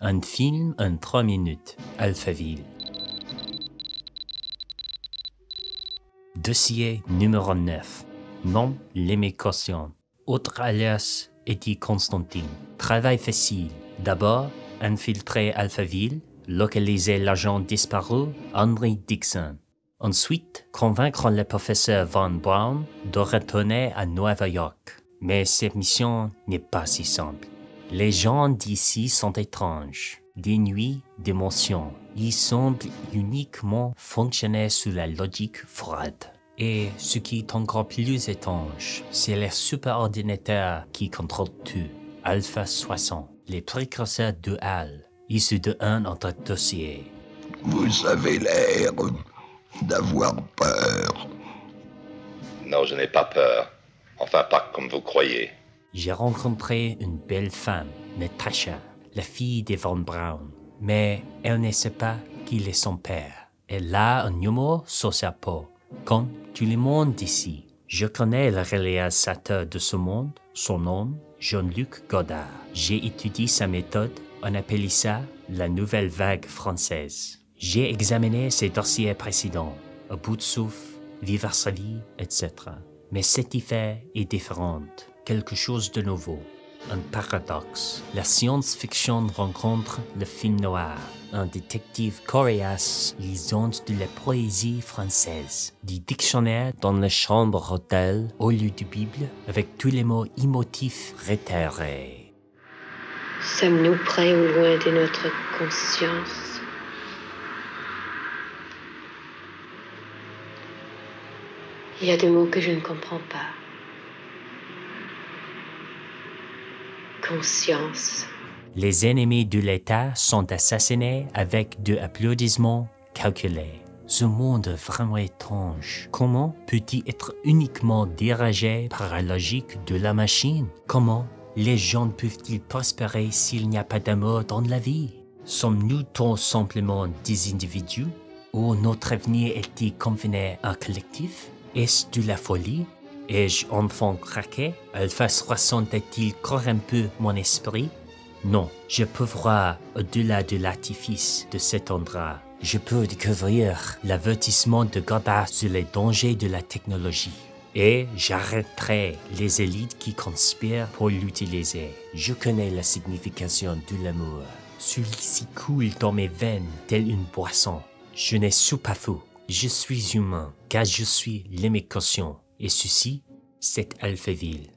Un film en trois minutes. Alphaville. Dossier numéro 9. Nom Lémé Autre alias Eddie Constantine. Travail facile. D'abord, infiltrer Alphaville, localiser l'agent disparu Henry Dixon. Ensuite, convaincre le professeur Von Braun de retourner à Nueva York. Mais cette mission n'est pas si simple. Les gens d'ici sont étranges, dénuis d'émotions. Ils semblent uniquement fonctionner sous la logique froide. Et ce qui est encore plus étrange, c'est les superordinateurs qui contrôlent tout. Alpha 60, les précurseurs de HAL, issus de un autre dossier. Vous avez l'air d'avoir peur. Non, je n'ai pas peur. Enfin, pas comme vous croyez. J'ai rencontré une belle femme, Natasha, la fille de Von Braun, mais elle ne sait pas qu'il est son père. Elle a un humour sur sa peau, comme tout le monde d'ici. Je connais le réalisateur de ce monde, son nom, Jean-Luc Godard. J'ai étudié sa méthode, on appelle ça la nouvelle vague française. J'ai examiné ses dossiers précédents, à bout de etc. Mais cette affaire est différente, quelque chose de nouveau, un paradoxe. La science-fiction rencontre le film noir, un détective coriace lisant de la poésie française, du dictionnaire dans la chambre hôtel au lieu de Bible avec tous les mots émotifs réitérés. Sommes-nous près ou loin de notre conscience? Il y a des mots que je ne comprends pas. Les ennemis de l'État sont assassinés avec de applaudissements calculés. Ce monde vraiment étrange. Comment peut-il être uniquement dirigé par la logique de la machine? Comment les gens peuvent-ils prospérer s'il n'y a pas d'amour dans la vie? Sommes-nous tout simplement des individus? Ou notre avenir est-il confiné à un collectif? Est-ce de la folie? Ai-je enfant craqué? Alpha 60 est-il encore un peu mon esprit? Non, je peux voir au-delà de l'artifice de cet endroit. Je peux découvrir l'avertissement de Godard sur les dangers de la technologie. Et j'arrêterai les élites qui conspirent pour l'utiliser. Je connais la signification de l'amour. Celui-ci coule dans mes veines tel une boisson. Je n'ai pas fou. Je suis humain, car je suis l'émécation, et ceci, c'est Alphaville.